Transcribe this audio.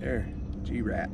There, G-Rat.